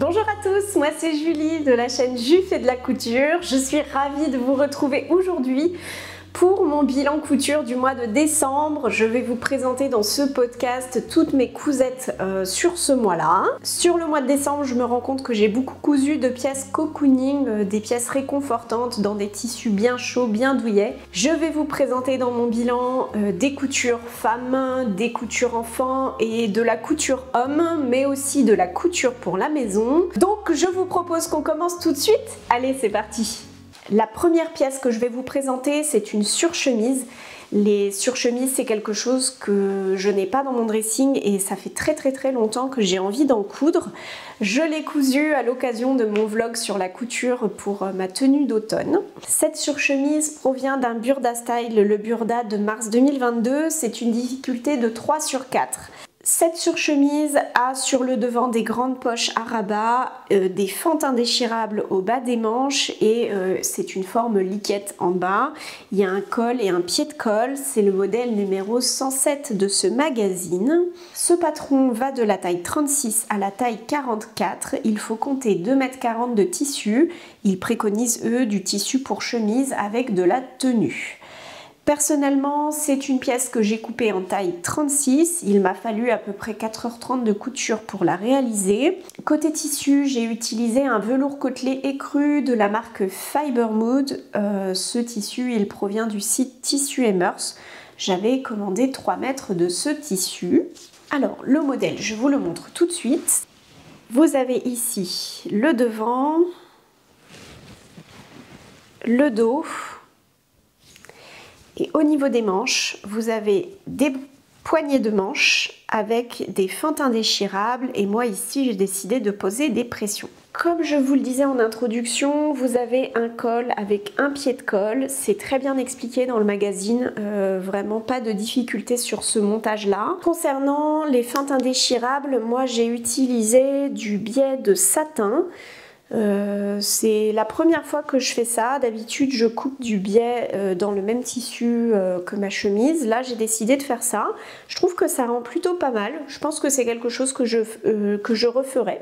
Bonjour à tous, moi c'est Julie de la chaîne Juf et de la couture. Je suis ravie de vous retrouver aujourd'hui pour mon bilan couture du mois de décembre, je vais vous présenter dans ce podcast toutes mes cousettes euh, sur ce mois-là. Sur le mois de décembre, je me rends compte que j'ai beaucoup cousu de pièces cocooning, euh, des pièces réconfortantes dans des tissus bien chauds, bien douillets. Je vais vous présenter dans mon bilan euh, des coutures femmes, des coutures enfants et de la couture homme, mais aussi de la couture pour la maison. Donc je vous propose qu'on commence tout de suite. Allez, c'est parti la première pièce que je vais vous présenter, c'est une surchemise. Les surchemises, c'est quelque chose que je n'ai pas dans mon dressing et ça fait très très très longtemps que j'ai envie d'en coudre. Je l'ai cousu à l'occasion de mon vlog sur la couture pour ma tenue d'automne. Cette surchemise provient d'un Burda Style, le Burda de mars 2022. C'est une difficulté de 3 sur 4. Cette surchemise a sur le devant des grandes poches à rabat, euh, des fentes indéchirables au bas des manches et euh, c'est une forme liquette en bas. Il y a un col et un pied de colle, c'est le modèle numéro 107 de ce magazine. Ce patron va de la taille 36 à la taille 44, il faut compter 2,40 m de tissu. Ils préconisent eux du tissu pour chemise avec de la tenue. Personnellement, c'est une pièce que j'ai coupée en taille 36. Il m'a fallu à peu près 4h30 de couture pour la réaliser. Côté tissu, j'ai utilisé un velours côtelé écru de la marque Fibermood. Euh, ce tissu, il provient du site Tissu et Mœurs. J'avais commandé 3 mètres de ce tissu. Alors, le modèle, je vous le montre tout de suite. Vous avez ici le devant, le dos, et au niveau des manches, vous avez des poignées de manches avec des fentes indéchirables et moi ici j'ai décidé de poser des pressions. Comme je vous le disais en introduction, vous avez un col avec un pied de colle, c'est très bien expliqué dans le magazine, euh, vraiment pas de difficulté sur ce montage là. Concernant les fentes indéchirables, moi j'ai utilisé du biais de satin, euh, c'est la première fois que je fais ça. D'habitude, je coupe du biais euh, dans le même tissu euh, que ma chemise. Là, j'ai décidé de faire ça. Je trouve que ça rend plutôt pas mal. Je pense que c'est quelque chose que je, que je referai.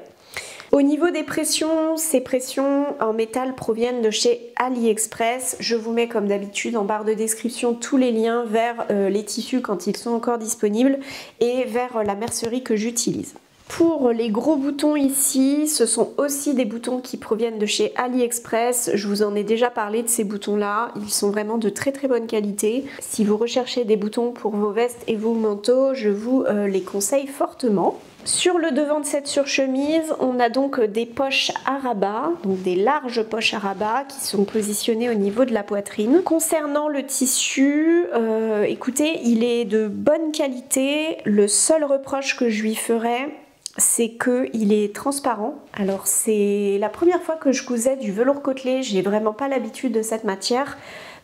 Au niveau des pressions, ces pressions en métal proviennent de chez AliExpress. Je vous mets comme d'habitude en barre de description tous les liens vers les tissus quand ils sont encore disponibles et vers la mercerie que j'utilise. Pour les gros boutons ici, ce sont aussi des boutons qui proviennent de chez AliExpress. Je vous en ai déjà parlé de ces boutons-là. Ils sont vraiment de très très bonne qualité. Si vous recherchez des boutons pour vos vestes et vos manteaux, je vous euh, les conseille fortement. Sur le devant de cette surchemise, on a donc des poches à rabat, donc des larges poches à rabat qui sont positionnées au niveau de la poitrine. Concernant le tissu, euh, écoutez, il est de bonne qualité. Le seul reproche que je lui ferais, c'est qu'il est transparent. Alors c'est la première fois que je cousais du velours côtelé, j'ai vraiment pas l'habitude de cette matière.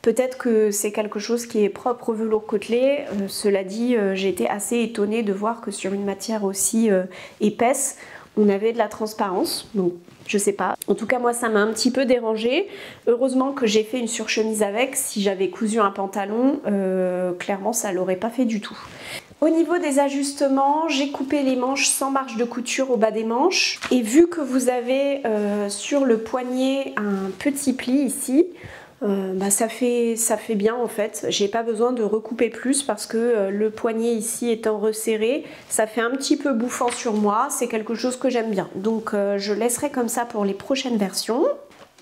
Peut-être que c'est quelque chose qui est propre au velours côtelé. Euh, cela dit, euh, j'ai été assez étonnée de voir que sur une matière aussi euh, épaisse, on avait de la transparence. Donc je sais pas. En tout cas, moi, ça m'a un petit peu dérangé. Heureusement que j'ai fait une surchemise avec. Si j'avais cousu un pantalon, clairement, ça l'aurait pas fait du tout. Au niveau des ajustements, j'ai coupé les manches sans marge de couture au bas des manches. Et vu que vous avez euh, sur le poignet un petit pli ici, euh, bah, ça, fait, bien en fait. J'ai pas besoin de recouper plus parce que euh, le poignet ici étant resserré, ça fait un petit peu bouffant sur moi. C'est quelque chose que j'aime bien. Donc je laisserai comme ça pour les prochaines versions.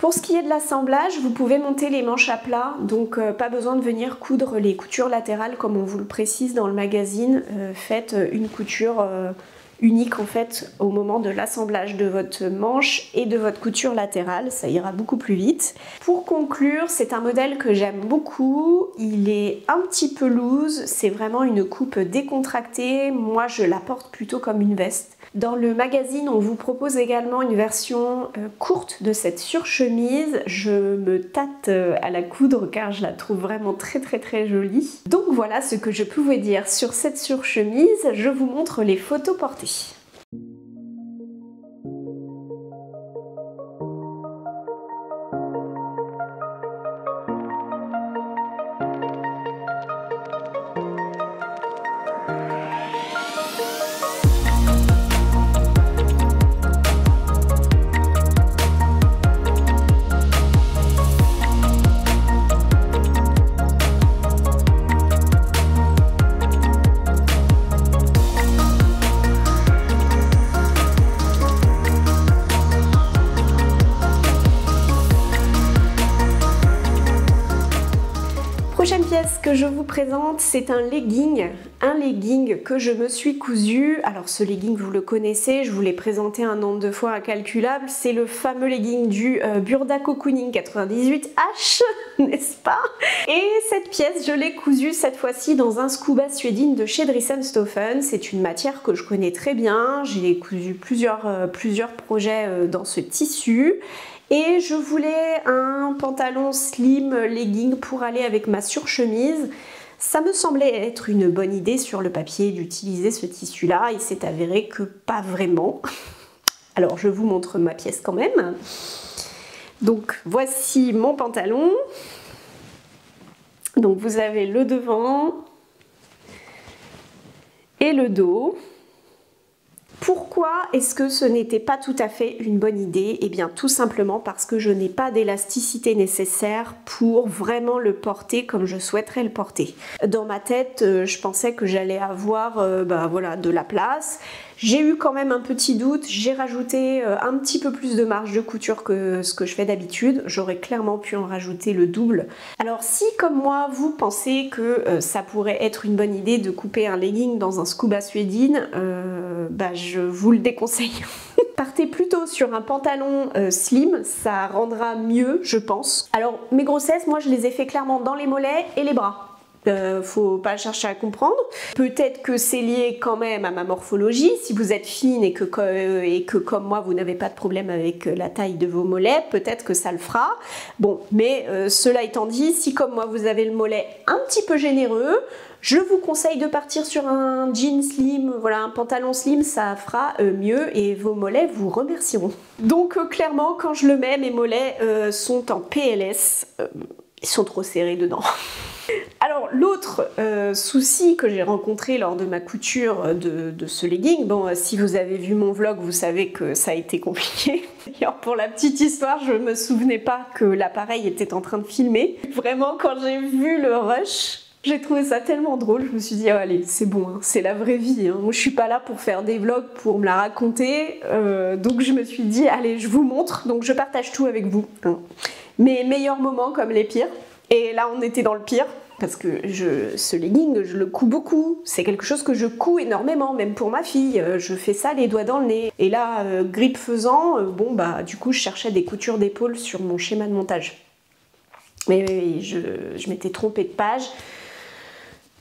Pour ce qui est de l'assemblage, vous pouvez monter les manches à plat, donc euh, pas besoin de venir coudre les coutures latérales comme on vous le précise dans le magazine. Euh, faites une couture euh, unique en fait au moment de l'assemblage de votre manche et de votre couture latérale, ça ira beaucoup plus vite. Pour conclure, c'est un modèle que j'aime beaucoup, il est un petit peu loose, c'est vraiment une coupe décontractée, moi je la porte plutôt comme une veste. Dans le magazine, on vous propose également une version euh, courte de cette surchemise. Je me tâte euh, à la coudre car je la trouve vraiment très très très jolie. Donc voilà ce que je pouvais dire sur cette surchemise. Je vous montre les photos portées. Que je vous présente, c'est un legging, un legging que je me suis cousu. Alors ce legging, vous le connaissez, je vous l'ai présenté un nombre de fois incalculable. C'est le fameux legging du euh, Burda Cocooning 98H, n'est-ce pas? Et cette pièce, je l'ai cousue cette fois-ci dans un scuba suédine de chez Drissenstoffen. C'est une matière que je connais très bien. J'ai cousu plusieurs, euh, plusieurs projets euh, dans ce tissu. Et je voulais un pantalon slim legging pour aller avec ma surchemise. Ça me semblait être une bonne idée sur le papier d'utiliser ce tissu-là. Il s'est avéré que pas vraiment. Alors je vous montre ma pièce quand même. Donc voici mon pantalon. Donc vous avez le devant et le dos. Pourquoi est-ce que ce n'était pas tout à fait une bonne idée? Eh bien tout simplement parce que je n'ai pas d'élasticité nécessaire pour vraiment le porter comme je souhaiterais le porter. Dans ma tête, euh, je pensais que j'allais avoir euh, bah, voilà, de la place. J'ai eu quand même un petit doute, j'ai rajouté euh, un petit peu plus de marge de couture que ce que je fais d'habitude. J'aurais clairement pu en rajouter le double. Alors si comme moi vous pensez que ça pourrait être une bonne idée de couper un legging dans un scuba suédine, bah, je vous le déconseille. Partez plutôt sur un pantalon euh, slim, ça rendra mieux, je pense. Alors, mes grossesses, moi, je les ai fait clairement dans les mollets et les bras. Euh, faut pas chercher à comprendre. Peut-être que c'est lié quand même à ma morphologie. Si vous êtes fine et que, euh, comme moi vous n'avez pas de problème avec la taille de vos mollets, peut-être que ça le fera. Bon, mais cela étant dit, si comme moi vous avez le mollet un petit peu généreux, je vous conseille de partir sur un jean slim, voilà, un pantalon slim, ça fera euh, mieux et vos mollets vous remercieront. Donc euh, clairement, quand je le mets, mes mollets euh, sont en PLS, ils sont trop serrés dedans. Alors l'autre souci que j'ai rencontré lors de ma couture de, ce legging, bon si vous avez vu mon vlog vous savez que ça a été compliqué. D'ailleurs pour la petite histoire je me souvenais pas que l'appareil était en train de filmer. Vraiment quand j'ai vu le rush, j'ai trouvé ça tellement drôle, je me suis dit, oh, allez, c'est bon, hein, c'est la vraie vie. Hein. Moi, je suis pas là pour faire des vlogs, pour me la raconter. Euh, donc, je me suis dit, allez, je vous montre. Donc, je partage tout avec vous. Hein. Mes meilleurs moments comme les pires. Et là, on était dans le pire. Parce que je, ce legging, je le couds beaucoup. C'est quelque chose que je couds énormément, même pour ma fille. Euh, je fais ça les doigts dans le nez. Et là, euh, grippe faisant, bon, bah, du coup, je cherchais des coutures d'épaule sur mon schéma de montage. Mais oui, je, je m'étais trompée de page.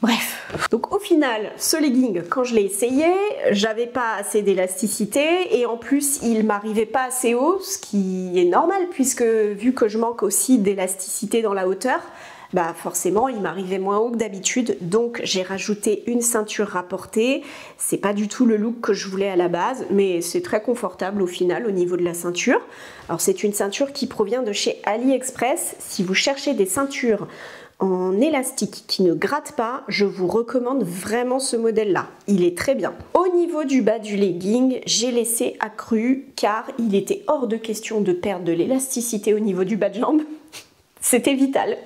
Bref, donc au final, ce legging, quand je l'ai essayé, j'avais pas assez d'élasticité et en plus il m'arrivait pas assez haut, ce qui est normal puisque vu que je manque aussi d'élasticité dans la hauteur, bah forcément il m'arrivait moins haut que d'habitude. Donc j'ai rajouté une ceinture rapportée. C'est pas du tout le look que je voulais à la base mais c'est très confortable au final au niveau de la ceinture. Alors c'est une ceinture qui provient de chez AliExpress. Si vous cherchez des ceintures en élastique qui ne gratte pas, je vous recommande vraiment ce modèle-là. Il est très bien. Au niveau du bas du legging, j'ai laissé accru car il était hors de question de perdre de l'élasticité au niveau du bas de jambe. C'était vital.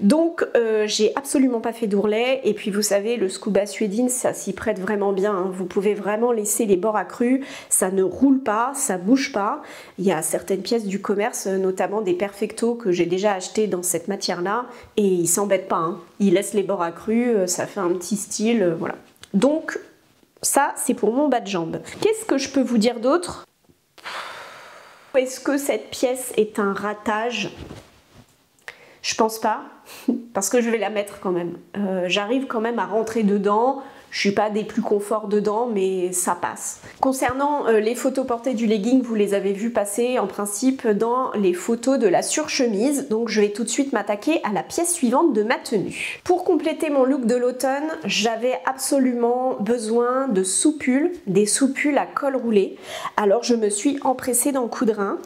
Donc euh, j'ai absolument pas fait d'ourlet et puis vous savez le scuba suédine ça s'y prête vraiment bien. Hein. Vous pouvez vraiment laisser les bords accrus, ça ne roule pas, ça bouge pas. Il y a certaines pièces du commerce, notamment des perfectos que j'ai déjà acheté dans cette matière là et ils s'embêtent pas. Hein. Ils laissent les bords accrus, euh, ça fait un petit style, euh, voilà. Donc ça c'est pour mon bas de jambe. Qu'est-ce que je peux vous dire d'autre? Est-ce que cette pièce est un ratage? Je pense pas, parce que je vais la mettre quand même. Euh, j'arrive quand même à rentrer dedans. Je suis pas des plus conforts dedans, mais ça passe. Concernant euh, les photos portées du legging, vous les avez vues passer en principe dans les photos de la surchemise. Donc je vais tout de suite m'attaquer à la pièce suivante de ma tenue. Pour compléter mon look de l'automne, j'avais absolument besoin de soupules, des soupules à col roulé. Alors je me suis empressée d'en coudre un.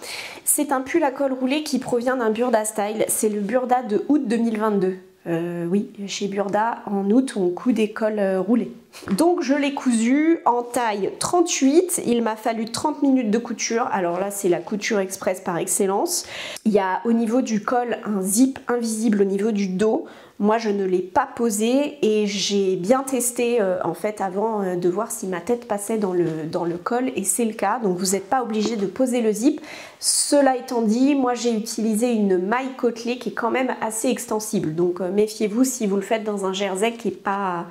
C'est un pull à col roulé qui provient d'un Burda Style. C'est le Burda de août 2022. Euh, oui, chez Burda, en août, on coud des cols euh, roulés. Donc je l'ai cousu en taille 38, il m'a fallu 30 minutes de couture, alors là c'est la couture express par excellence. Il y a au niveau du col un zip invisible au niveau du dos, Moi, je ne l'ai pas posé et j'ai bien testé euh, en fait avant euh, de voir si ma tête passait dans le, col et c'est le cas. Donc vous n'êtes pas obligé de poser le zip. Cela étant dit, moi j'ai utilisé une maille côtelée qui est quand même assez extensible. Donc euh, méfiez-vous si vous le faites dans un jersey qui n'est pas,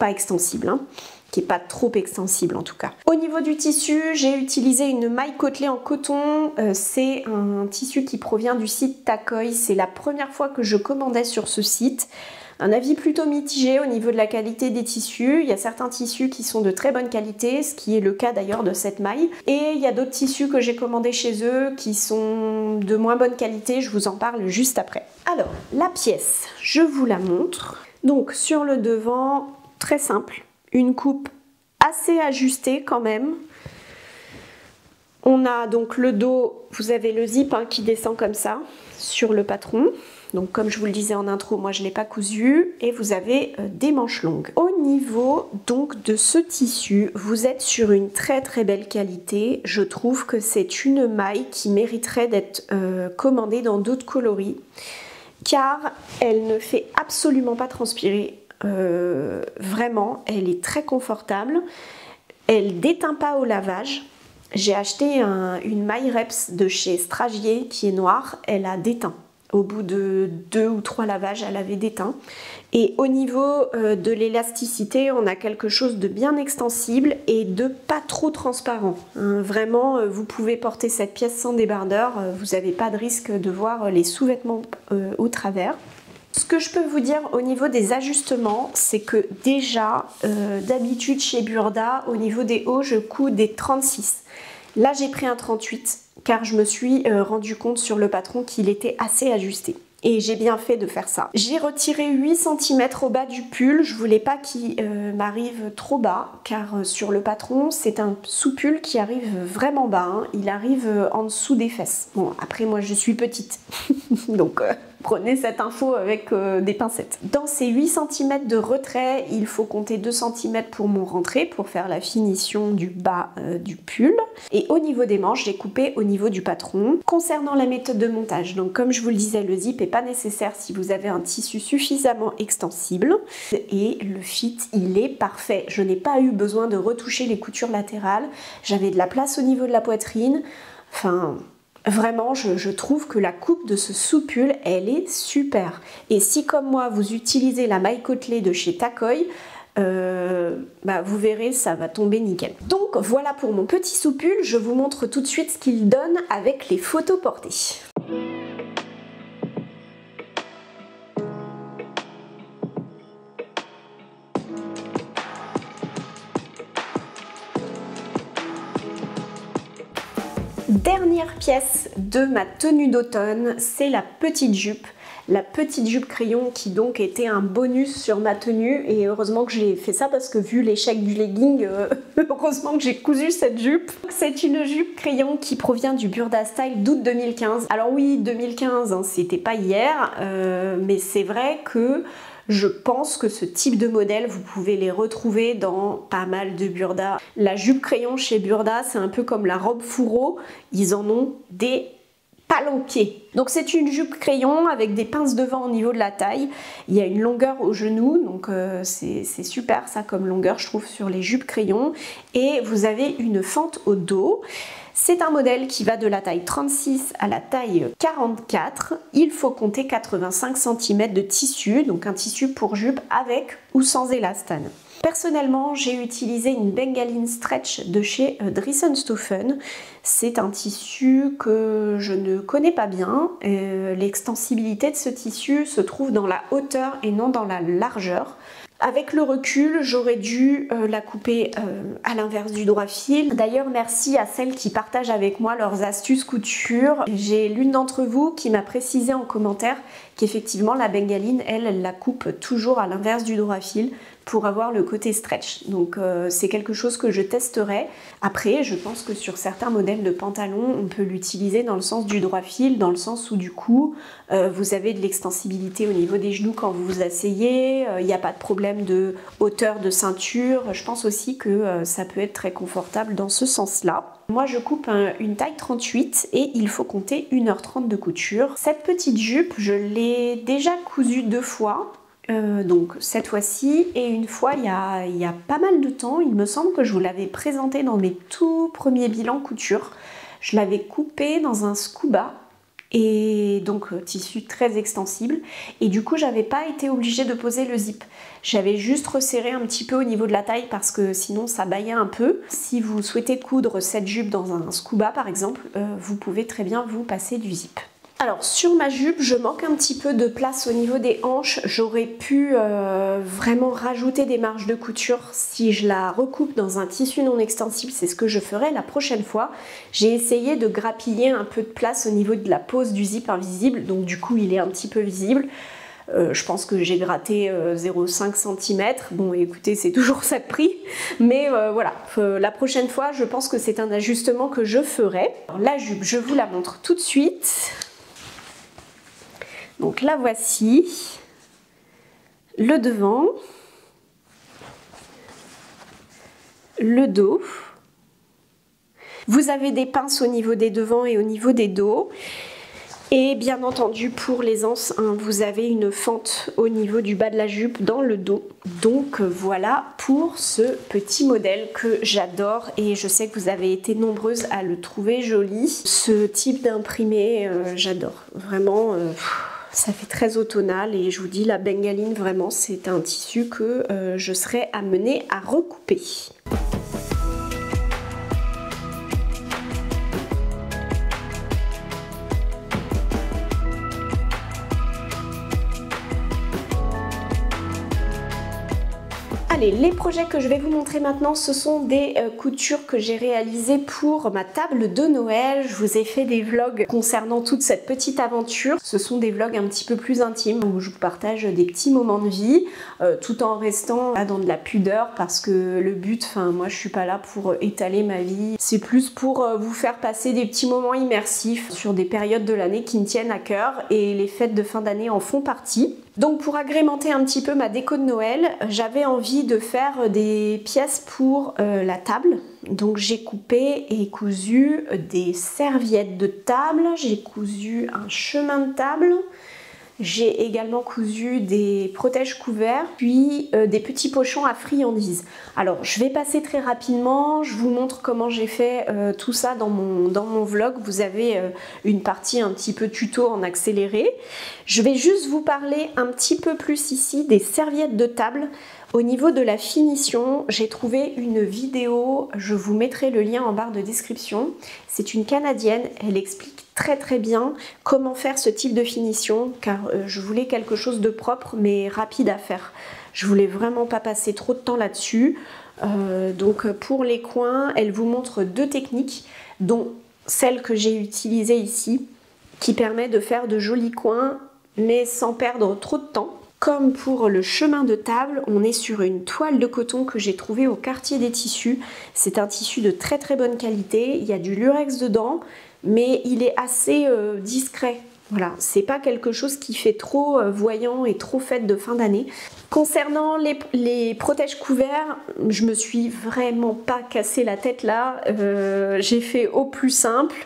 pas extensible. Hein qui n'est pas trop extensible en tout cas. Au niveau du tissu, j'ai utilisé une maille côtelée en coton. Euh, c'est un tissu qui provient du site Takoy. C'est la première fois que je commandais sur ce site. Un avis plutôt mitigé au niveau de la qualité des tissus. Il y a certains tissus qui sont de très bonne qualité, ce qui est le cas d'ailleurs de cette maille. Et il y a d'autres tissus que j'ai commandés chez eux qui sont de moins bonne qualité. Je vous en parle juste après. Alors, la pièce, je vous la montre. Donc sur le devant, très simple, une coupe assez ajustée quand même. On a donc le dos, vous avez le zip hein, qui descend comme ça sur le patron. Donc comme je vous le disais en intro, moi je ne l'ai pas cousu. Et vous avez euh, des manches longues. Au niveau donc de ce tissu, vous êtes sur une très très belle qualité. Je trouve que c'est une maille qui mériterait d'être euh, commandée dans d'autres coloris. Car elle ne fait absolument pas transpirer. Euh, vraiment, elle est très confortable. Elle déteint pas au lavage. J'ai acheté une maille Reps de chez Stragier qui est noire. Elle a déteint. Au bout de deux ou trois lavages, elle avait déteint. Et au niveau euh, de l'élasticité, on a quelque chose de bien extensible et de pas trop transparent. Hein, vraiment, euh, vous pouvez porter cette pièce sans débardeur. vous n'avez pas de risque de voir les sous-vêtements au travers. Ce que je peux vous dire au niveau des ajustements, c'est que déjà, euh, d'habitude chez Burda, au niveau des hauts, je couds des 36. Là, j'ai pris un 38 car je me suis euh, rendu compte sur le patron qu'il était assez ajusté. Et j'ai bien fait de faire ça. J'ai retiré 8 cm au bas du pull. Je voulais pas qu'il euh, m'arrive trop bas, car sur le patron, c'est un sous-pull qui arrive vraiment bas. Hein. Il arrive en dessous des fesses. Bon, après, moi, je suis petite. Donc, Prenez cette info avec euh, des pincettes. Dans ces 8 cm de retrait, il faut compter 2 cm pour mon rentrée pour faire la finition du bas euh, du pull. Et au niveau des manches, j'ai coupé au niveau du patron. Concernant la méthode de montage, donc comme je vous le disais, le zip n'est pas nécessaire si vous avez un tissu suffisamment extensible. Et le fit, il est parfait. Je n'ai pas eu besoin de retoucher les coutures latérales. J'avais de la place au niveau de la poitrine. Enfin, Vraiment, je, trouve que la coupe de ce soupule, elle est super. Et si comme moi, vous utilisez la maille côtelée de chez Takoy, euh, bah, vous verrez, ça va tomber nickel. Donc voilà pour mon petit soupule, je vous montre tout de suite ce qu'il donne avec les photos portées. Dernière pièce de ma tenue d'automne, c'est la petite jupe. La petite jupe crayon qui donc était un bonus sur ma tenue et heureusement que j'ai fait ça parce que vu l'échec du legging, euh, heureusement que j'ai cousu cette jupe. C'est une jupe crayon qui provient du Burda Style d'août 2015. Alors oui, 2015, hein, c'était pas hier, euh, mais c'est vrai que je pense que ce type de modèle, vous pouvez les retrouver dans pas mal de Burda. La jupe crayon chez Burda, c'est un peu comme la robe fourreau. Ils en ont des palanqués. Donc c'est une jupe crayon avec des pinces devant au niveau de la taille. Il y a une longueur au genou, donc euh, c'est super ça comme longueur je trouve sur les jupes crayon. Et vous avez une fente au dos. C'est un modèle qui va de la taille 36 à la taille 44. Il faut compter 85 cm de tissu, donc un tissu pour jupe avec ou sans élastane. Personnellement, j'ai utilisé une bengaline stretch de chez euh, Drissenstoffen. C'est un tissu que je ne connais pas bien. Euh, l'extensibilité de ce tissu se trouve dans la hauteur et non dans la largeur. Avec le recul, j'aurais dû euh, la couper à l'inverse du droit fil. D'ailleurs, merci à celles qui partagent avec moi leurs astuces couture. J'ai l'une d'entre vous qui m'a précisé en commentaire qu'effectivement la bengaline, elle, la coupe toujours à l'inverse du droit fil. pour avoir le côté stretch. Donc euh, c'est quelque chose que je testerai. Après, je pense que sur certains modèles de pantalons, on peut l'utiliser dans le sens du droit fil, dans le sens où du coup, euh, vous avez de l'extensibilité au niveau des genoux quand vous vous asseyez, il n'y a pas de problème de hauteur de ceinture. Je pense aussi que ça peut être très confortable dans ce sens-là. Moi, je coupe une taille 38 et il faut compter 1h30 de couture. Cette petite jupe, je l'ai déjà cousue deux fois. Euh, donc cette fois-ci et une fois il y, a, pas mal de temps, il me semble que je vous l'avais présenté dans mes tout premiers bilans couture. Je l'avais coupée dans un scuba et donc euh, tissu très extensible. Et du coup j'avais pas été obligée de poser le zip. J'avais juste resserré un petit peu au niveau de la taille parce que sinon ça baillait un peu. Si vous souhaitez coudre cette jupe dans un scuba par exemple euh, vous pouvez très bien vous passer du zip alors sur ma jupe, je manque un petit peu de place au niveau des hanches. J'aurais pu euh, vraiment rajouter des marges de couture si je la recoupe dans un tissu non extensible. C'est ce que je ferai la prochaine fois. J'ai essayé de grappiller un peu de place au niveau de la pose du zip invisible. Donc du coup, il est un petit peu visible. Euh, je pense que j'ai gratté 0,5 euh, cm. Bon, écoutez, c'est toujours ça de prix. Mais voilà, la prochaine fois, je pense que c'est un ajustement que je ferai. la jupe, je vous la montre tout de suite. Donc la voici, le devant, le dos. Vous avez des pinces au niveau des devants et au niveau des dos. Et bien entendu, pour les anses, hein, vous avez une fente au niveau du bas de la jupe dans le dos. Donc voilà pour ce petit modèle que j'adore et je sais que vous avez été nombreuses à le trouver joli. Ce type d'imprimé, euh, j'adore. Vraiment... Euh, ça fait très automnal et je vous dis la bengaline vraiment c'est un tissu que euh, je serais amenée à recouper. Les projets que je vais vous montrer maintenant, ce sont des euh, coutures que j'ai réalisées pour ma table de Noël. Je vous ai fait des vlogs concernant toute cette petite aventure. Ce sont des vlogs un petit peu plus intimes où je vous partage des petits moments de vie euh, tout en restant dans de la pudeur parce que le but, enfin moi je suis pas là pour étaler ma vie. C'est plus pour euh, vous faire passer des petits moments immersifs sur des périodes de l'année qui me tiennent à cœur et les fêtes de fin d'année en font partie. Donc pour agrémenter un petit peu ma déco de Noël, j'avais envie de faire des pièces pour euh, la table. Donc j'ai coupé et cousu des serviettes de table, j'ai cousu un chemin de table, j'ai également cousu des protèges couverts, puis euh, des petits pochons à friandises. Alors je vais passer très rapidement, je vous montre comment j'ai fait euh, tout ça dans mon, vlog. Vous avez euh, une partie un petit peu tuto en accéléré. Je vais juste vous parler un petit peu plus ici des serviettes de table. Au niveau de la finition, j'ai trouvé une vidéo, je vous mettrai le lien en barre de description. C'est une canadienne, elle explique très bien comment faire ce type de finition car euh, je voulais quelque chose de propre mais rapide à faire. Je voulais vraiment pas passer trop de temps là-dessus. Euh, donc pour les coins, elle vous montre deux techniques dont celle que j'ai utilisée ici qui permet de faire de jolis coins mais sans perdre trop de temps. Comme pour le chemin de table, on est sur une toile de coton que j'ai trouvée au quartier des tissus. C'est un tissu de très très bonne qualité, il y a du lurex dedans, mais il est assez euh, discret. Voilà, c'est pas quelque chose qui fait trop euh, voyant et trop fête de fin d'année. Concernant les, protèges couverts, je me suis vraiment pas cassé la tête là. Euh, j'ai fait au plus simple.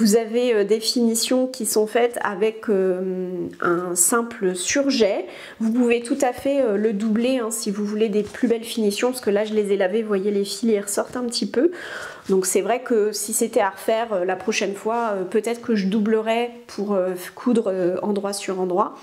Vous avez euh, des finitions qui sont faites avec euh, un simple surjet. Vous pouvez tout à fait euh, le doubler hein, si vous voulez des plus belles finitions, parce que là je les ai lavées, vous voyez les fils ils ressortent un petit peu. Donc c'est vrai que si c'était à refaire la prochaine fois, peut-être que je doublerais pour coudre endroit sur endroit.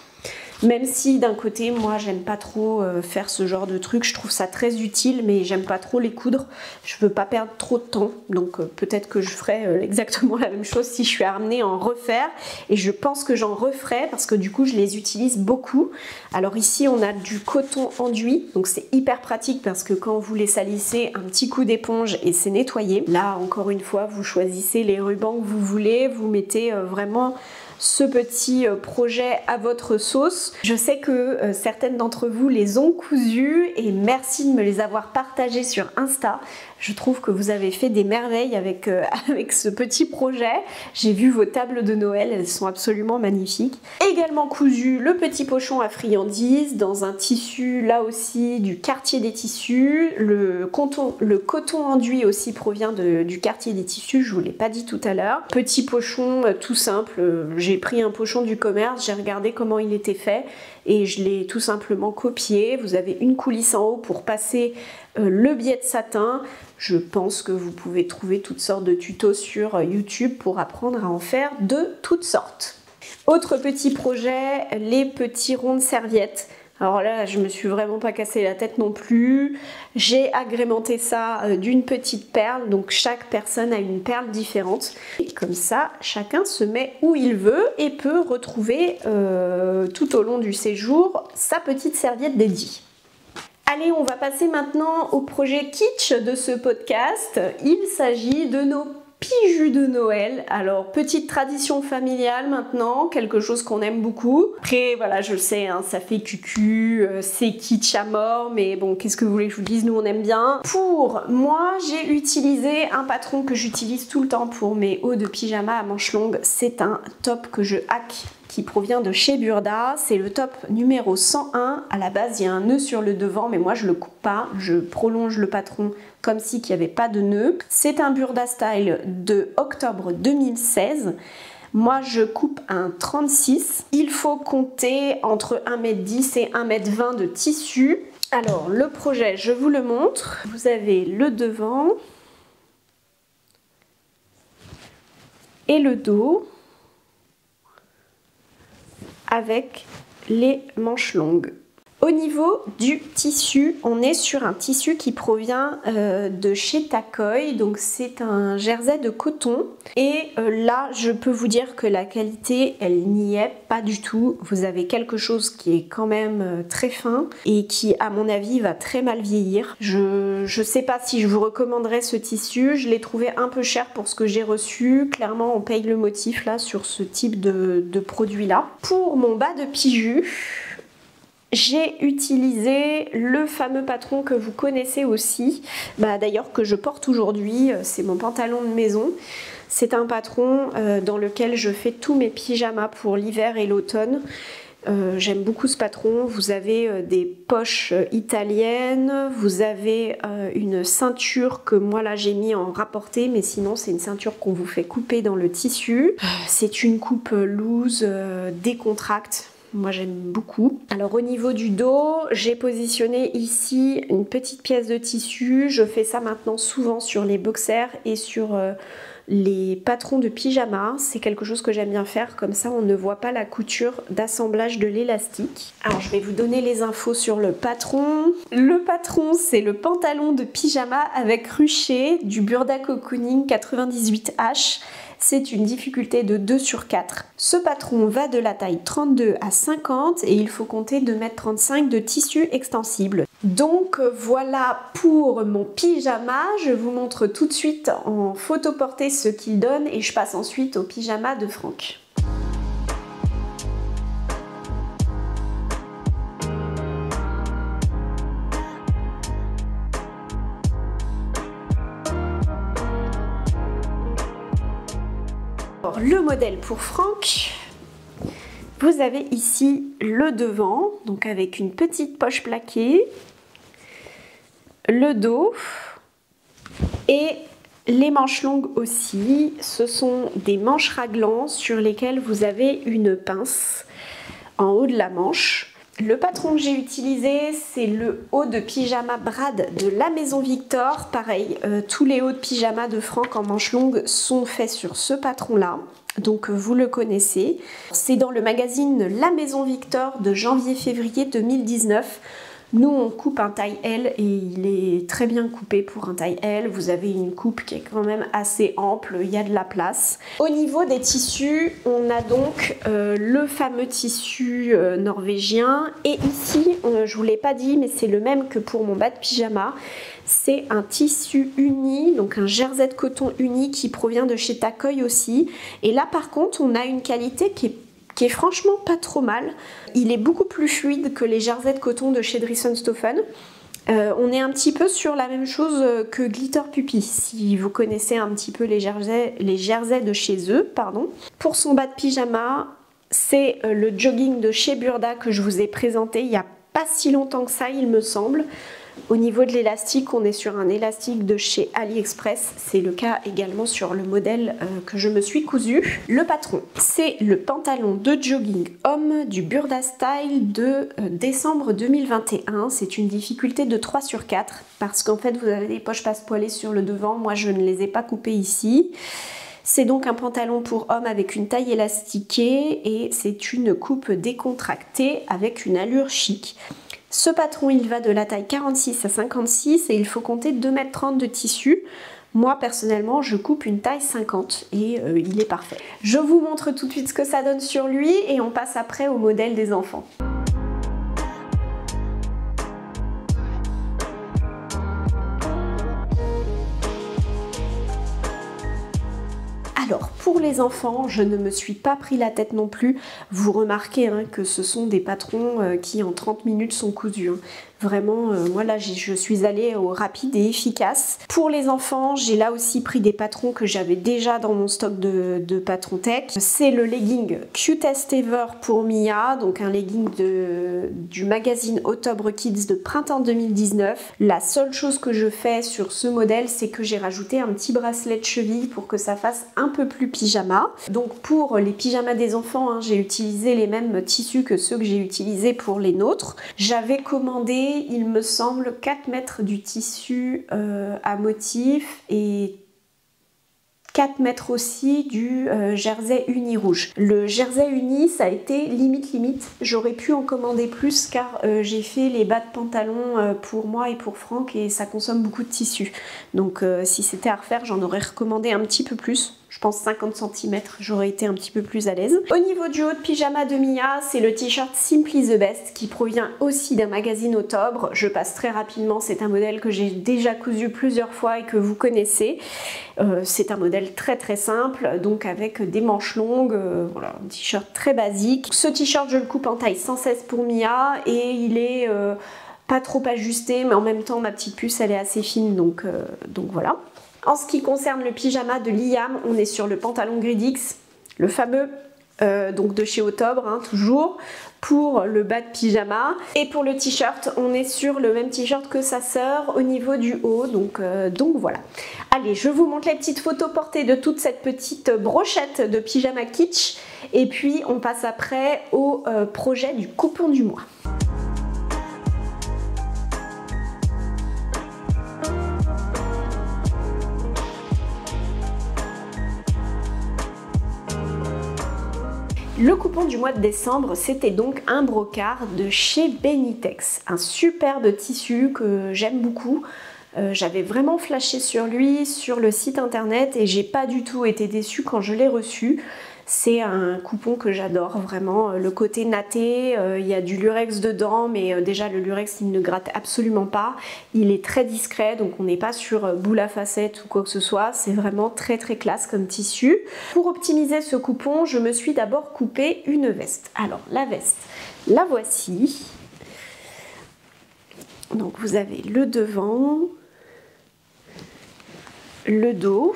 Même si d'un côté, moi, j'aime pas trop euh, faire ce genre de truc, je trouve ça très utile, mais j'aime pas trop les coudre. Je veux pas perdre trop de temps, donc euh, peut-être que je ferai euh, exactement la même chose si je suis amenée à en refaire. Et je pense que j'en referai parce que du coup, je les utilise beaucoup. Alors ici, on a du coton enduit, donc c'est hyper pratique parce que quand vous les salissez, un petit coup d'éponge et c'est nettoyé. Là, encore une fois, vous choisissez les rubans que vous voulez, vous mettez vraiment ce petit euh, projet à votre sauce. Je sais que euh, certaines d'entre vous les ont cousus et merci de me les avoir partagés sur Insta. Je trouve que vous avez fait des merveilles avec, euh, avec ce petit projet. J'ai vu vos tables de Noël, elles sont absolument magnifiques. Également cousu le petit pochon à friandises dans un tissu là aussi du quartier des tissus. Le, coton, enduit aussi provient du quartier des tissus, je vous l'ai pas dit tout à l'heure. Petit pochon euh, tout simple, euh, j'ai pris un pochon du commerce, j'ai regardé comment il était fait et je l'ai tout simplement copié. Vous avez une coulisse en haut pour passer le biais de satin. Je pense que vous pouvez trouver toutes sortes de tutos sur YouTube pour apprendre à en faire de toutes sortes. Autre petit projet, les petits ronds de serviettes. Alors là, je me suis vraiment pas cassé la tête non plus. J'ai agrémenté ça euh, d'une petite perle, donc chaque personne a une perle différente. Et comme ça, chacun se met où il veut et peut retrouver euh, tout au long du séjour sa petite serviette dédiée. Allez, on va passer maintenant au projet kitsch de ce podcast. Il s'agit de nos pijus de Noël. Alors, petite tradition familiale maintenant, quelque chose qu'on aime beaucoup. Après, voilà, je le sais, hein, ça fait cucu, euh, c'est kitsch à mort, mais bon, qu'est-ce que vous voulez que je vous dise, nous on aime bien. Pour moi, j'ai utilisé un patron que j'utilise tout le temps pour mes hauts de pyjama à manches longues. C'est un top que je hack qui provient de chez Burda. C'est le top numéro 101. À la base, il y a un nœud sur le devant, mais moi je le coupe pas. Je prolonge le patron comme si il n'y avait pas de nœud. C'est un Burda Style de octobre 2016. Moi, je coupe un 36. Il faut compter entre 1m10 et 1m20 de tissu. Alors, le projet, je vous le montre. Vous avez le devant et le dos avec les manches longues. Au niveau du tissu, on est sur un tissu qui provient euh, de chez Takoy, donc c'est un jersey de coton. Et euh, là, je peux vous dire que la qualité, elle n'y est pas du tout. Vous avez quelque chose qui est quand même euh, très fin et qui, à mon avis, va très mal vieillir. Je ne sais pas si je vous recommanderais ce tissu. Je l'ai trouvé un peu cher pour ce que j'ai reçu. Clairement, on paye le motif là sur ce type de, produit là. Pour mon bas de piju, j'ai utilisé le fameux patron que vous connaissez aussi, bah, d'ailleurs que je porte aujourd'hui, euh, c'est mon pantalon de maison. C'est un patron euh, dans lequel je fais tous mes pyjamas pour l'hiver et l'automne. Euh, j'aime beaucoup ce patron. Vous avez des poches italiennes, vous avez une ceinture que moi là j'ai mis en rapporté, mais sinon c'est une ceinture qu'on vous fait couper dans le tissu. C'est une coupe loose, décontracte. Moi j'aime beaucoup. Alors au niveau du dos, j'ai positionné ici une petite pièce de tissu. Je fais ça maintenant souvent sur les boxers et sur euh, les patrons de pyjama. C'est quelque chose que j'aime bien faire, comme ça on ne voit pas la couture d'assemblage de l'élastique. Alors je vais vous donner les infos sur le patron. Le patron c'est le pantalon de pyjama avec rucher du Burda Cocooning 98H c'est une difficulté de 2 sur 4. Ce patron va de la taille 32 à 50 et il faut compter 2m35 de tissu extensible. Donc voilà pour mon pyjama, je vous montre tout de suite en photo portée ce qu'il donne et je passe ensuite au pyjama de Franck. Le modèle pour Franck, vous avez ici le devant, donc avec une petite poche plaquée, le dos et les manches longues aussi. Ce sont des manches raglants sur lesquelles vous avez une pince en haut de la manche. Le patron que j'ai utilisé, c'est le haut de pyjama Brad de la Maison Victor. Pareil, euh, tous les hauts de pyjama de Franck en manches longues sont faits sur ce patron-là. Donc euh, vous le connaissez. C'est dans le magazine La Maison Victor de janvier-février 2019. Nous, on coupe un taille L et il est très bien coupé pour un taille L. Vous avez une coupe qui est quand même assez ample, il y a de la place. Au niveau des tissus, on a donc euh, le fameux tissu euh, norvégien. Et ici, je vous l'ai pas dit, mais c'est le même que pour mon bas de pyjama. C'est un tissu uni, donc un jersey de coton uni qui provient de chez Takoy aussi. Et là, par contre, on a une qualité qui est qui est franchement pas trop mal. Il est beaucoup plus fluide que les jerseys de coton de chez Drissenstoffen. Euh, on est un petit peu sur la même chose que Glitter Puppy, si vous connaissez un petit peu les jerseys, de chez eux. pardon. Pour son bas de pyjama, c'est euh, le jogging de chez Burda que je vous ai présenté il n'y a pas si longtemps que ça, il me semble. Au niveau de l'élastique, on est sur un élastique de chez AliExpress. C'est le cas également sur le modèle euh, que je me suis cousu. Le patron, c'est le pantalon de jogging homme du Burda Style de euh, décembre 2021. C'est une difficulté de 3 sur 4 parce qu'en fait vous avez des poches passe-poilées sur le devant. Moi je ne les ai pas coupées ici. C'est donc un pantalon pour homme avec une taille élastiquée et c'est une coupe décontractée avec une allure chic. Ce patron, il va de la taille 46 à 56 et il faut compter 2,30 m de tissu. Moi, personnellement, je coupe une taille 50 et euh, il est parfait. Je vous montre tout de suite ce que ça donne sur lui et on passe après au modèle des enfants. Pour les enfants, je ne me suis pas pris la tête non plus. Vous remarquez hein, que ce sont des patrons euh, qui en 30 minutes sont cousus. Hein. Vraiment, euh, moi là, je suis allée au rapide et efficace. Pour les enfants, j'ai là aussi pris des patrons que j'avais déjà dans mon stock de, patrons tech. C'est le legging Cutest Ever pour Mia, donc un legging du magazine Octobre Kids de printemps 2019. La seule chose que je fais sur ce modèle, c'est que j'ai rajouté un petit bracelet de cheville pour que ça fasse un peu plus pyjama. Donc pour les pyjamas des enfants, hein, j'ai utilisé les mêmes tissus que ceux que j'ai utilisés pour les nôtres. J'avais commandé il me semble, 4 mètres du tissu euh, à motif et 4 mètres aussi du euh, jersey uni rouge. Le jersey uni, ça a été limite limite. J'aurais pu en commander plus car euh, j'ai fait les bas de pantalon pour moi et pour Franck et ça consomme beaucoup de tissu. Donc si c'était à refaire, j'en aurais recommandé un petit peu plus je pense 50 cm, j'aurais été un petit peu plus à l'aise. Au niveau du haut de pyjama de Mia, c'est le t-shirt Simply the Best qui provient aussi d'un magazine Octobre. Je passe très rapidement, c'est un modèle que j'ai déjà cousu plusieurs fois et que vous connaissez. Euh, c'est un modèle très très simple, donc avec des manches longues, euh, voilà, un t-shirt très basique. Ce t-shirt, je le coupe en taille 116 pour Mia et il est... Euh, pas trop ajusté, mais en même temps ma petite puce elle est assez fine, donc, donc voilà. En ce qui concerne le pyjama de Liam, on est sur le pantalon Gridix, le fameux, euh, donc de chez Octobre, hein, toujours, pour le bas de pyjama. Et pour le t-shirt, on est sur le même t-shirt que sa sœur au niveau du haut, donc, euh, voilà. Allez, je vous montre les petites photos portées de toute cette petite brochette de pyjama kitsch. Et puis, on passe après au euh, projet du coupon du mois. Le coupon du mois de décembre, c'était donc un brocart de chez Benitex, un superbe tissu que j'aime beaucoup. Euh, j'avais vraiment flashé sur lui sur le site internet et j'ai pas du tout été déçue quand je l'ai reçu. C'est un coupon que j'adore vraiment. Le côté natté, euh, il y a du lurex dedans, mais euh, déjà le lurex il ne gratte absolument pas. Il est très discret, donc on n'est pas sur euh, boule à facettes ou quoi que ce soit. C'est vraiment très très classe comme tissu. Pour optimiser ce coupon, je me suis d'abord coupé une veste. Alors la veste, la voici. Donc vous avez le devant, le dos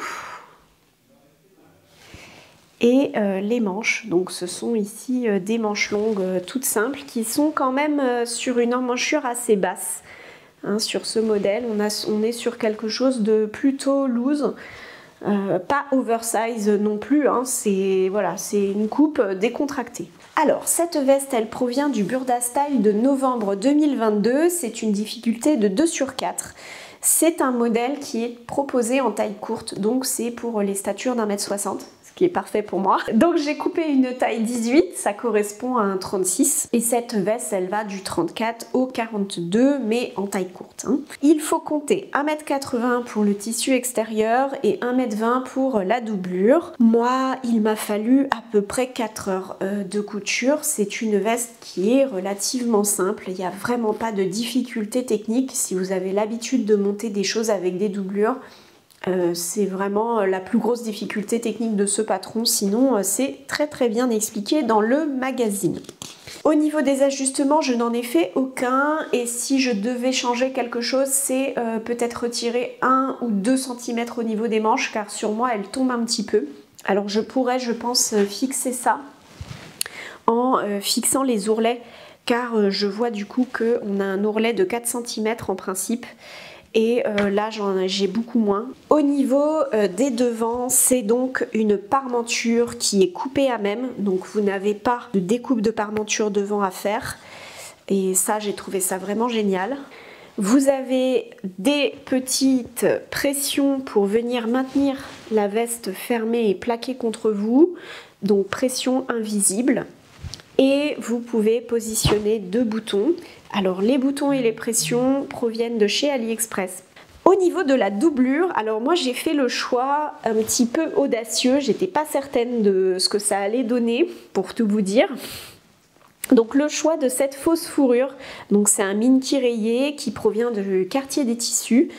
et euh, les manches. Donc ce sont ici euh, des manches longues euh, toutes simples qui sont quand même sur une emmanchure assez basse. Hein, sur ce modèle, on, on, est sur quelque chose de plutôt loose. pas oversize non plus, hein, c'est voilà, une coupe décontractée. Alors, cette veste, elle provient du Burda Style de novembre 2022. C'est une difficulté de 2 sur 4. C'est un modèle qui est proposé en taille courte, donc c'est pour les statures d'un mètre soixante qui est parfait pour moi. Donc j'ai coupé une taille 18, ça correspond à un 36. Et cette veste, elle va du 34 au 42, mais en taille courte. Hein. Il faut compter 1m80 pour le tissu extérieur et 1m20 pour la doublure. Moi, il m'a fallu à peu près 4 heures euh, de couture. C'est une veste qui est relativement simple. Il n'y a vraiment pas de difficulté technique. Si vous avez l'habitude de monter des choses avec des doublures, euh, c'est vraiment la plus grosse difficulté technique de ce patron, sinon euh, c'est très très bien expliqué dans le magazine. Au niveau des ajustements, je n'en ai fait aucun et si je devais changer quelque chose, c'est euh, peut-être retirer 1 ou 2 cm au niveau des manches car sur moi elles tombent un petit peu. Alors je pourrais, je pense, fixer ça en fixant les ourlets car je vois du coup qu'on a un ourlet de 4 cm en principe et euh, là j'ai beaucoup moins. Au niveau euh, des devants, c'est donc une parmenture qui est coupée à même, donc vous n'avez pas de découpe de parmenture devant à faire. Et ça, j'ai trouvé ça vraiment génial. Vous avez des petites pressions pour venir maintenir la veste fermée et plaquée contre vous, donc pression invisible. Et vous pouvez positionner deux boutons alors les boutons et les pressions proviennent de chez AliExpress. Au niveau de la doublure, alors moi j'ai fait le choix un petit peu audacieux, j'étais pas certaine de ce que ça allait donner pour tout vous dire. Donc le choix de cette fausse fourrure, donc c'est un minky rayé qui provient du quartier des tissus.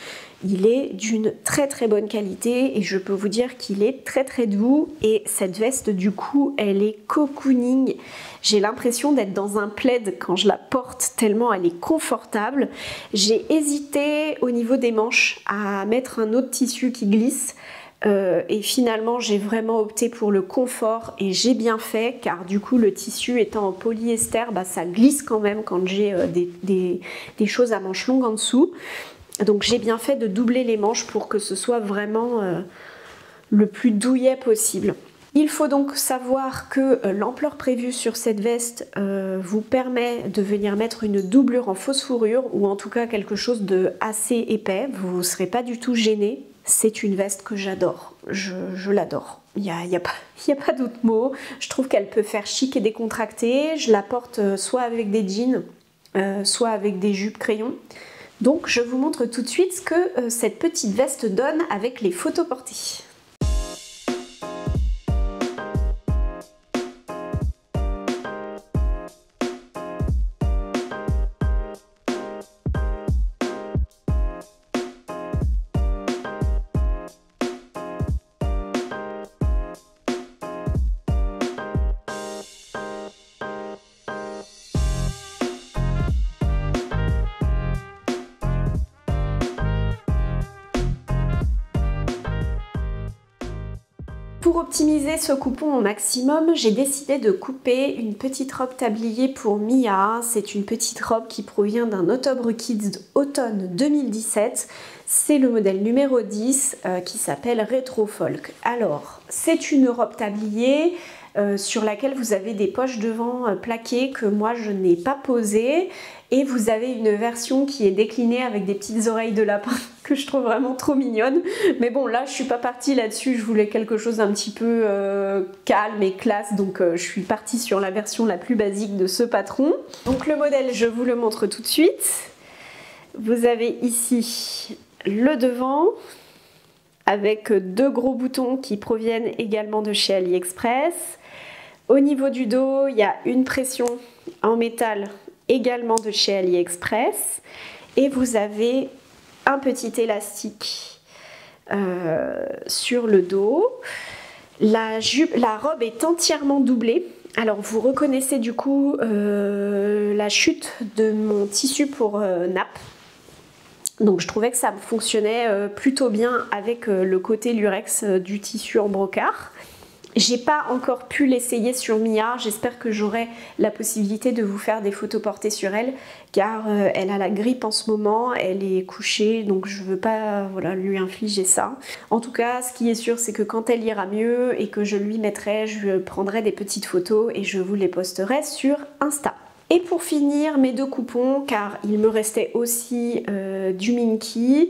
Il est d'une très très bonne qualité et je peux vous dire qu'il est très très doux et cette veste du coup elle est cocooning. J'ai l'impression d'être dans un plaid quand je la porte tellement elle est confortable. J'ai hésité au niveau des manches à mettre un autre tissu qui glisse. Euh, et finalement, j'ai vraiment opté pour le confort et j'ai bien fait car du coup, le tissu étant en polyester, bah, ça glisse quand même quand j'ai euh, des, choses à manches longues en dessous. Donc j'ai bien fait de doubler les manches pour que ce soit vraiment euh, le plus douillet possible. Il faut donc savoir que euh, l'ampleur prévue sur cette veste euh, vous permet de venir mettre une doublure en fausse fourrure ou en tout cas quelque chose de assez épais. Vous ne serez pas du tout gêné. C'est une veste que j'adore. Je, l'adore. Il n'y a, y a, pas, d'autre mot. Je trouve qu'elle peut faire chic et décontractée. Je la porte soit avec des jeans, soit avec des jupes crayons. Donc je vous montre tout de suite ce que euh, cette petite veste donne avec les photos portées. Pour optimiser ce coupon au maximum, j'ai décidé de couper une petite robe tablier pour Mia. C'est une petite robe qui provient d'un Octobre Kids automne 2017. C'est le modèle numéro 10 euh, qui s'appelle Retro Folk. Alors, c'est une robe tablier euh, sur laquelle vous avez des poches devant euh, plaquées que moi je n'ai pas posées et vous avez une version qui est déclinée avec des petites oreilles de lapin que je trouve vraiment trop mignonne. Mais bon là je suis pas partie là-dessus. Je voulais quelque chose d'un petit peu euh, calme et classe. Donc je suis partie sur la version la plus basique de ce patron. Donc le modèle je vous le montre tout de suite. Vous avez ici le devant avec deux gros boutons qui proviennent également de chez AliExpress. Au niveau du dos, il y a une pression en métal également de chez AliExpress. Et vous avez un petit élastique euh, sur le dos. La, robe est entièrement doublée. Alors vous reconnaissez du coup euh, la chute de mon tissu pour euh, nappe. Donc je trouvais que ça fonctionnait plutôt bien avec le côté lurex du tissu en brocart. J'ai pas encore pu l'essayer sur Mia, j'espère que j'aurai la possibilité de vous faire des photos portées sur elle car euh, elle a la grippe en ce moment, elle est couchée donc je veux pas lui infliger ça. En tout cas ce qui est sûr c'est que quand elle ira mieux et que je lui mettrai, je prendrai des petites photos et je vous les posterai sur Insta. Et pour finir, mes deux coupons, car il me restait aussi euh, du Minky,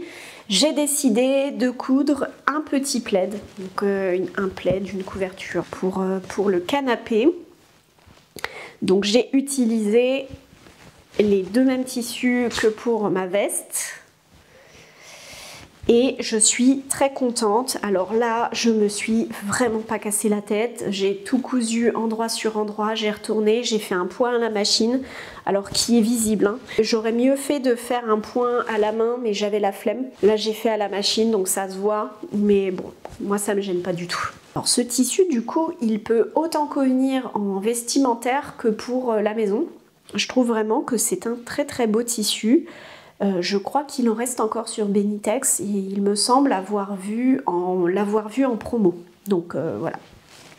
j'ai décidé de coudre un petit plaid, donc euh, un plaid, une couverture euh, pour le canapé. Donc j'ai utilisé les deux mêmes tissus que pour ma veste et je suis très contente. Alors là, je me suis vraiment pas cassé la tête. J'ai tout cousu endroit sur endroit. J'ai retourné, j'ai fait un point à la machine, alors qui est visible. Hein. J'aurais mieux fait de faire un point à la main, mais j'avais la flemme. Là, j'ai fait à la machine, donc ça se voit. Mais bon, moi, ça me gêne pas du tout. Alors ce tissu, du coup, il peut autant convenir en vestimentaire que pour euh, la maison. Je trouve vraiment que c'est un très très beau tissu. Euh, je crois qu'il en reste encore sur Benitex et il me semble l'avoir vu en promo. Donc euh, voilà.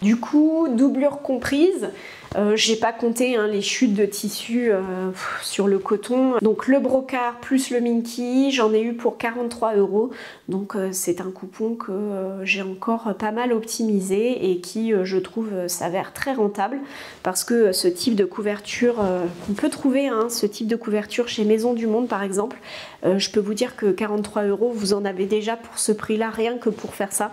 Du coup, doublure comprise, euh, j'ai pas compté hein, les chutes de tissu euh, sur le coton. Donc le brocart plus le minky, j'en ai eu pour 43 euros. Donc euh, c'est un coupon que j'ai encore pas mal optimisé et qui je trouve s'avère très rentable parce que ce type de couverture, on peut trouver hein, ce type de couverture chez Maison du Monde par exemple. je peux vous dire que 43 euros, vous en avez déjà pour ce prix-là, rien que pour faire ça.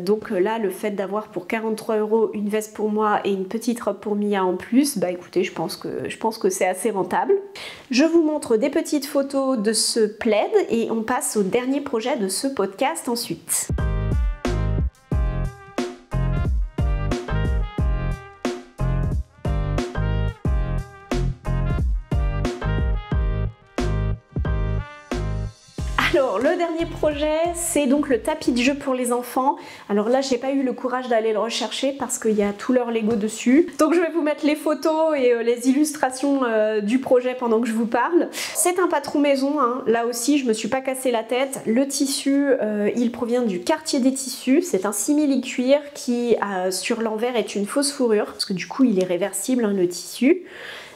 donc là, le fait d'avoir pour 43 euros une veste pour moi et une petite robe pour Mia en plus, bah écoutez, je pense que, je pense que c'est assez rentable. Je vous montre des petites photos de ce plaid et on passe au dernier projet de ce podcast ensuite. Dernier projet, c'est donc le tapis de jeu pour les enfants. Alors là, j'ai pas eu le courage d'aller le rechercher parce qu'il y a tout leur Lego dessus. Donc je vais vous mettre les photos et euh, les illustrations euh, du projet pendant que je vous parle. C'est un patron maison, hein. là aussi, je me suis pas cassé la tête. Le tissu, euh, il provient du quartier des tissus. C'est un simili cuir qui, sur l'envers, est une fausse fourrure parce que du coup, il est réversible, hein, le tissu.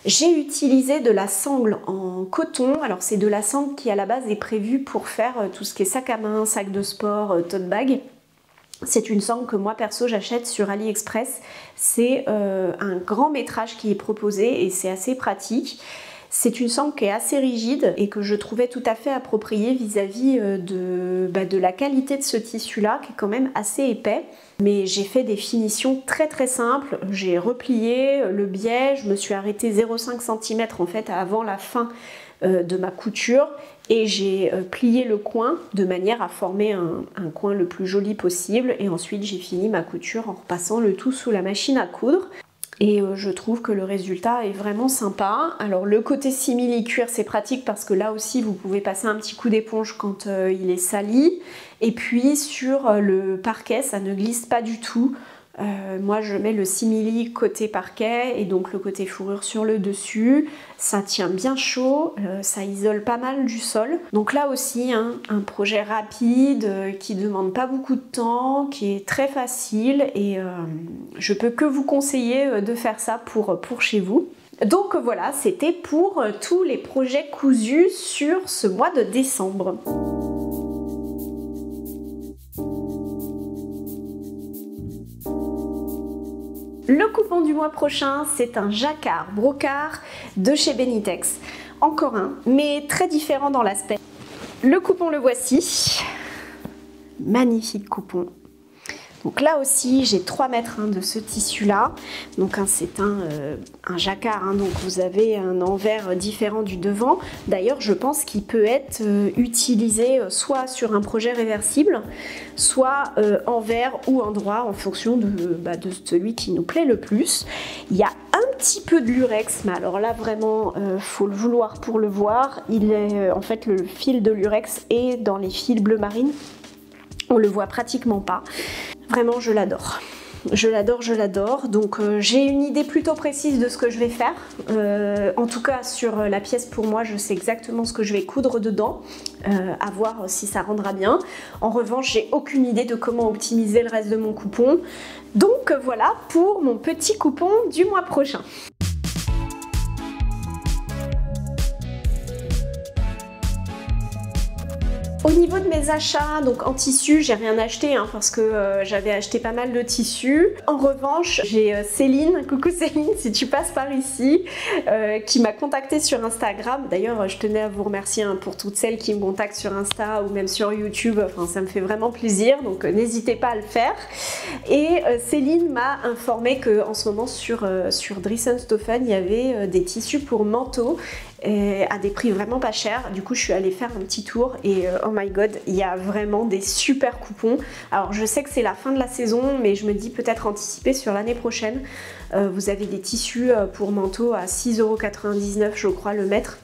J'ai utilisé de la sangle en coton. Alors c'est de la sangle qui à la base est prévue pour faire euh, tout ce qui est sac à main, sac de sport, euh, tote bag. C'est une sangle que moi perso j'achète sur AliExpress. C'est euh, un grand métrage qui est proposé et c'est assez pratique. C'est une sangle qui est assez rigide et que je trouvais tout à fait appropriée vis-à-vis de, bah, de la qualité de ce tissu-là, qui est quand même assez épais. Mais j'ai fait des finitions très très simples. J'ai replié le biais, je me suis arrêtée 0,5 cm en fait avant la fin euh, de ma couture et j'ai euh, plié le coin de manière à former un, un, coin le plus joli possible et ensuite j'ai fini ma couture en repassant le tout sous la machine à coudre et euh, je trouve que le résultat est vraiment sympa. Alors le côté simili cuir c'est pratique parce que là aussi vous pouvez passer un petit coup d'éponge quand euh, il est sali. Et puis sur euh, le parquet ça ne glisse pas du tout. Euh, moi je mets le simili côté parquet et donc le côté fourrure sur le dessus. Ça tient bien chaud, euh, ça isole pas mal du sol. Donc là aussi hein, un projet rapide euh, qui demande pas beaucoup de temps, qui est très facile et je peux que vous conseiller de faire ça pour, pour chez vous. Donc voilà, c'était pour tous les projets cousus sur ce mois de décembre. Le coupon du mois prochain, c'est un jacquard brocart de chez Benitex. Encore un, mais très différent dans l'aspect. Le coupon le voici. Magnifique coupon donc là aussi, j'ai 3 mètres hein, de ce tissu-là. Donc c'est un, euh, jacquard, hein. donc vous avez un envers différent du devant. D'ailleurs, je pense qu'il peut être euh, utilisé euh, soit sur un projet réversible, soit en vert ou en droit en fonction de, bah, de, celui qui nous plaît le plus. Il y a un petit peu de lurex, mais alors là vraiment, faut le vouloir pour le voir. Il est en fait le fil de lurex est dans les fils bleu marine. On le voit pratiquement pas. Vraiment, je l'adore. Je l'adore, je l'adore. Donc euh, j'ai une idée plutôt précise de ce que je vais faire. Euh, en tout cas sur la pièce pour moi, je sais exactement ce que je vais coudre dedans. Euh, à voir si ça rendra bien. En revanche, j'ai aucune idée de comment optimiser le reste de mon coupon. Donc voilà pour mon petit coupon du mois prochain. Au niveau de mes achats, donc en tissu, j'ai rien acheté hein, parce que euh, j'avais acheté pas mal de tissus. En revanche, j'ai euh, Céline, coucou Céline, si tu passes par ici, euh, qui m'a contacté sur Instagram. D'ailleurs, je tenais à vous remercier hein, pour toutes celles qui me contactent sur Insta ou même sur YouTube. Enfin, ça me fait vraiment plaisir, donc n'hésitez pas à le faire. Et Céline m'a informé que en ce moment sur, sur Stoffen, il y avait des tissus pour manteaux à des prix vraiment pas chers. Du coup, je suis allée faire un petit tour et euh, oh my god, il y a vraiment des super coupons. Alors, je sais que c'est la fin de la saison, mais je me dis peut-être anticiper sur l'année prochaine. Euh, vous avez des tissus euh, pour manteau à 6,99€ je crois le mètre.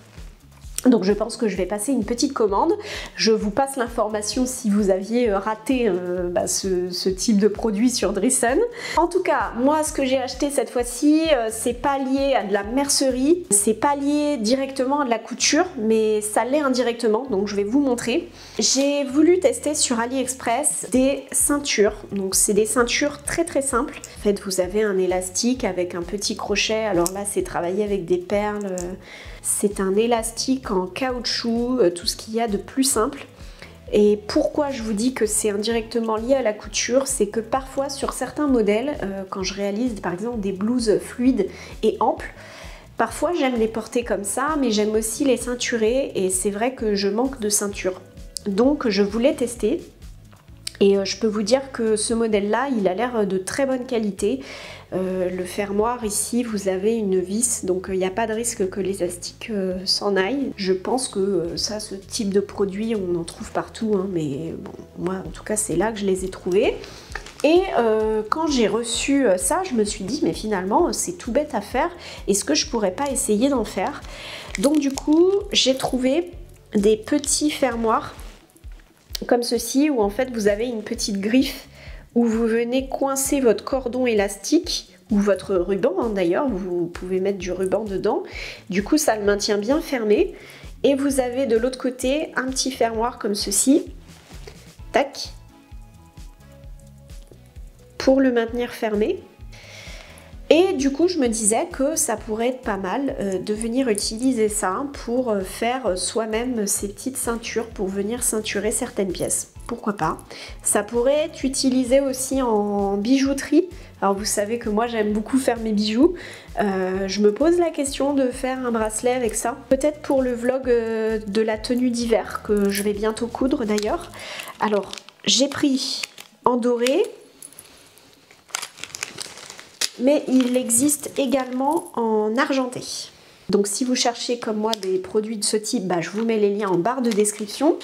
Donc je pense que je vais passer une petite commande. Je vous passe l'information si vous aviez euh, raté euh, bah, ce, type de produit sur Drissen. En tout cas, moi ce que j'ai acheté cette fois-ci, euh, c'est pas lié à de la mercerie, c'est pas lié directement à de la couture, mais ça l'est indirectement, donc je vais vous montrer. J'ai voulu tester sur AliExpress des ceintures. Donc c'est des ceintures très très simples. En fait, vous avez un élastique avec un petit crochet. Alors là, c'est travaillé avec des perles. C'est un élastique en caoutchouc, euh, tout ce qu'il y a de plus simple. Et pourquoi je vous dis que c'est indirectement lié à la couture, c'est que parfois sur certains modèles, euh, quand je réalise par exemple des blouses fluides et amples, parfois j'aime les porter comme ça, mais j'aime aussi les ceinturer et c'est vrai que je manque de ceinture. Donc je voulais tester et euh, je peux vous dire que ce modèle-là, il a l'air de très bonne qualité. Euh, le fermoir ici, vous avez une vis, donc euh, il n'y a pas de risque que l'élastique s'en aille. Je pense que ça, ce type de produit, on en trouve partout, hein, mais bon, moi en tout cas, c'est là que je les ai trouvés. Et quand j'ai reçu ça, je me suis dit, mais finalement, c'est tout bête à faire. Est-ce que je pourrais pas essayer d'en faire? Donc du coup, j'ai trouvé des petits fermoirs comme ceci où en fait vous avez une petite griffe où vous venez coincer votre cordon élastique ou votre ruban hein, d'ailleurs, vous pouvez mettre du ruban dedans. Du coup ça le maintient bien fermé. Et vous avez de l'autre côté un petit fermoir comme ceci. Tac. Pour le maintenir fermé. Et du coup, je me disais que ça pourrait être pas mal euh, de venir utiliser ça pour euh, faire soi-même ces petites ceintures pour venir ceinturer certaines pièces. Pourquoi pas? Ça pourrait être utilisé aussi en bijouterie. Alors vous savez que moi j'aime beaucoup faire mes bijoux. Euh, je me pose la question de faire un bracelet avec ça. Peut-être pour le vlog de la tenue d'hiver que je vais bientôt coudre d'ailleurs. Alors j'ai pris en doré, mais il existe également en argenté. Donc si vous cherchez comme moi des produits de ce type, bah, je vous mets les liens en barre de description.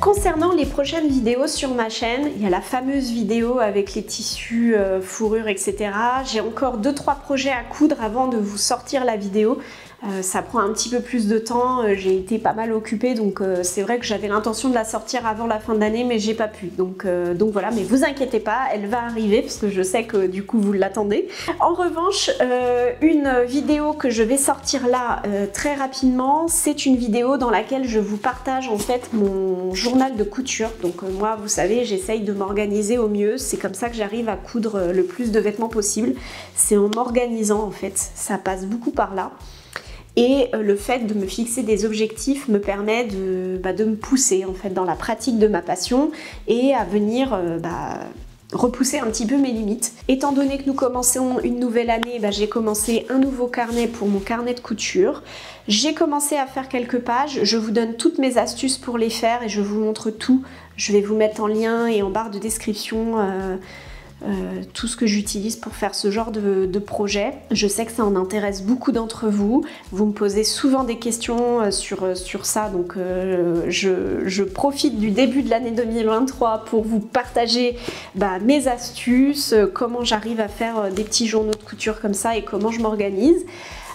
Concernant les prochaines vidéos sur ma chaîne, il y a la fameuse vidéo avec les tissus, euh, fourrures, etc. J'ai encore 2-3 projets à coudre avant de vous sortir la vidéo. Euh, ça prend un petit peu plus de temps, euh, j'ai été pas mal occupée donc euh, c'est vrai que j'avais l'intention de la sortir avant la fin d'année mais j'ai pas pu. Donc, donc voilà mais vous inquiétez pas elle va arriver parce que je sais que du coup vous l'attendez. En revanche une vidéo que je vais sortir là très rapidement c'est une vidéo dans laquelle je vous partage en fait mon journal de couture. Donc moi vous savez j'essaye de m'organiser au mieux. C'est comme ça que j'arrive à coudre le plus de vêtements possible. C'est en m'organisant en fait. Ça passe beaucoup par là. Et euh, le fait de me fixer des objectifs me permet de, bah, de me pousser en fait dans la pratique de ma passion et à venir euh, bah, repousser un petit peu mes limites. Étant donné que nous commençons une nouvelle année, bah, j'ai commencé un nouveau carnet pour mon carnet de couture. J'ai commencé à faire quelques pages, je vous donne toutes mes astuces pour les faire et je vous montre tout. Je vais vous mettre en lien et en barre de description euh, euh, tout ce que j'utilise pour faire ce genre de, projet. Je sais que ça en intéresse beaucoup d'entre vous. Vous me posez souvent des questions euh, sur, euh, sur ça, donc je, profite du début de l'année 2023 pour vous partager bah, mes astuces, comment j'arrive à faire des petits journaux de couture comme ça et comment je m'organise.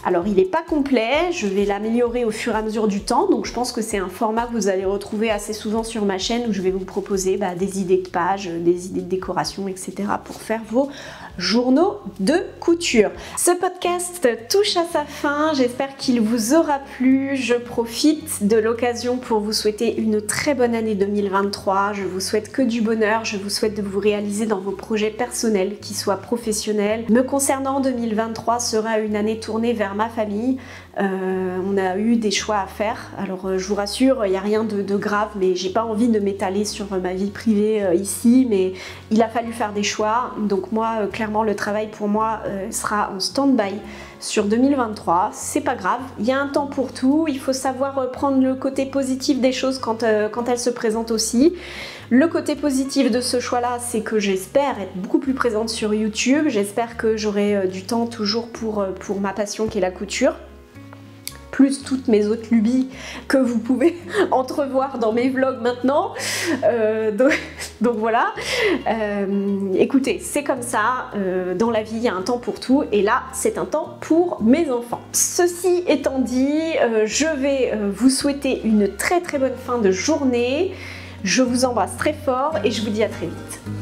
Alors il n'est pas complet, je vais l'améliorer au fur et à mesure du temps, donc je pense que c'est un format que vous allez retrouver assez souvent sur ma chaîne où je vais vous proposer bah, des idées de pages, des idées de décoration, etc. pour faire vos journaux de couture. Ce podcast touche à sa fin, j'espère qu'il vous aura plu. Je profite de l'occasion pour vous souhaiter une très bonne année 2023. Je vous souhaite que du bonheur, je vous souhaite de vous réaliser dans vos projets personnels, qu'ils soient professionnels. Me concernant, 2023 sera une année tournée vers ma famille. Euh, on a eu des choix à faire. Alors euh, je vous rassure, il n'y a rien de, grave, mais j'ai pas envie de m'étaler sur ma vie privée euh, ici, mais il a fallu faire des choix. Donc moi, le travail pour moi sera en stand-by sur 2023. C'est pas grave, il y a un temps pour tout. Il faut savoir prendre le côté positif des choses quand, quand elles se présentent aussi. Le côté positif de ce choix-là, c'est que j'espère être beaucoup plus présente sur YouTube. J'espère que j'aurai du temps toujours pour ma passion qui est la couture plus toutes mes autres lubies que vous pouvez entrevoir dans mes vlogs maintenant. Euh, donc, voilà. Euh, écoutez, c'est comme ça. Euh, dans la vie, il y a un temps pour tout. Et là, c'est un temps pour mes enfants. Ceci étant dit, je vais vous souhaiter une très très bonne fin de journée. Je vous embrasse très fort et je vous dis à très vite.